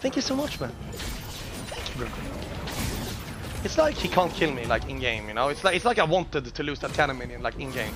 Thank you so much, man. Thank you, bro. It's like he can't kill me like in game, you know. It's like it's like I wanted to lose that 10 million, like in game.